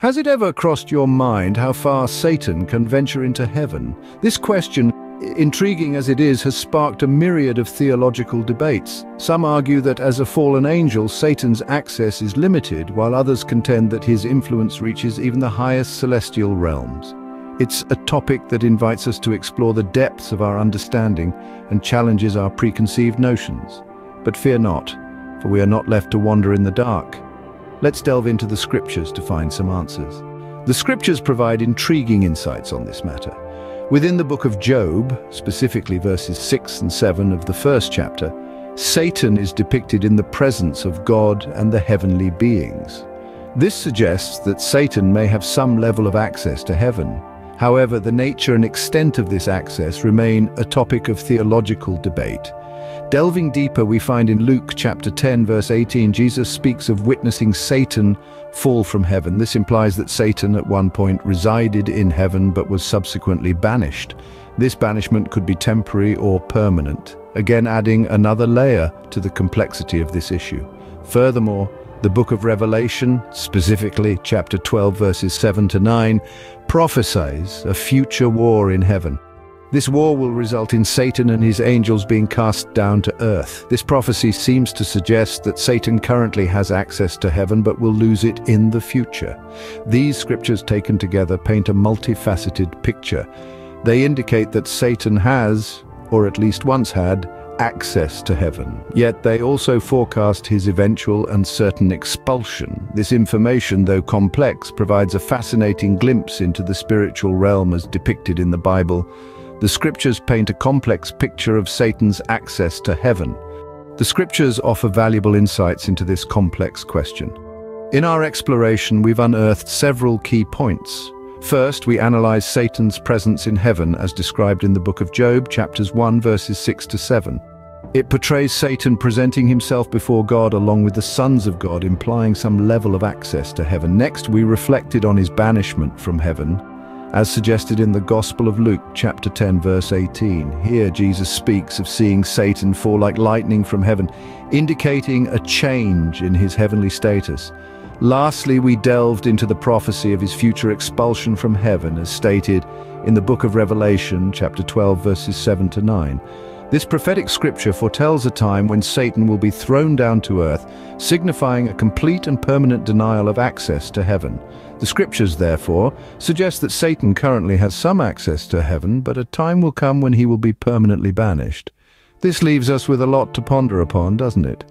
Has it ever crossed your mind how far Satan can venture into heaven? This question, intriguing as it is, has sparked a myriad of theological debates. Some argue that as a fallen angel, Satan's access is limited, while others contend that his influence reaches even the highest celestial realms. It's a topic that invites us to explore the depths of our understanding and challenges our preconceived notions. But fear not, for we are not left to wander in the dark. Let's delve into the scriptures to find some answers. The scriptures provide intriguing insights on this matter. Within the book of Job, specifically verses 6 and 7 of the first chapter, Satan is depicted in the presence of God and the heavenly beings. This suggests that Satan may have some level of access to heaven. However, the nature and extent of this access remain a topic of theological debate. Delving deeper, we find in Luke chapter 10, verse 18, Jesus speaks of witnessing Satan fall from heaven. This implies that Satan at one point resided in heaven but was subsequently banished. This banishment could be temporary or permanent, again adding another layer to the complexity of this issue. Furthermore, the book of Revelation, specifically chapter 12 verses 7 to 9, prophesies a future war in heaven. This war will result in Satan and his angels being cast down to earth. This prophecy seems to suggest that Satan currently has access to heaven but will lose it in the future. These scriptures taken together paint a multifaceted picture. They indicate that Satan has, or at least once had, access to heaven. Yet they also forecast his eventual and certain expulsion. This information, though complex, provides a fascinating glimpse into the spiritual realm as depicted in the Bible. The scriptures paint a complex picture of Satan's access to heaven. The scriptures offer valuable insights into this complex question. In our exploration, we've unearthed several key points. First, we analyze Satan's presence in heaven as described in the book of Job, chapters 1, verses 6 to 7. It portrays Satan presenting himself before God along with the sons of God, implying some level of access to heaven. Next, we reflected on his banishment from heaven as suggested in the Gospel of Luke chapter 10 verse 18. Here Jesus speaks of seeing Satan fall like lightning from heaven, indicating a change in his heavenly status. Lastly, we delved into the prophecy of his future expulsion from heaven as stated in the book of Revelation chapter 12 verses 7 to 9. This prophetic scripture foretells a time when Satan will be thrown down to earth, signifying a complete and permanent denial of access to heaven. The scriptures, therefore, suggest that Satan currently has some access to heaven, but a time will come when he will be permanently banished. This leaves us with a lot to ponder upon, doesn't it?